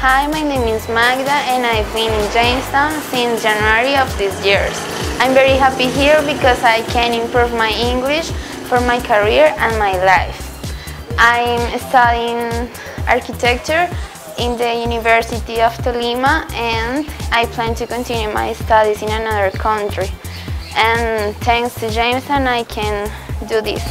Hi, my name is Magda and I've been in Jamestown since January of this year. I'm very happy here because I can improve my English for my career and my life. I'm studying architecture in the University of Tolima and I plan to continue my studies in another country. And thanks to Jamestown I can do this.